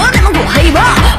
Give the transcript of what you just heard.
俺の後輩は。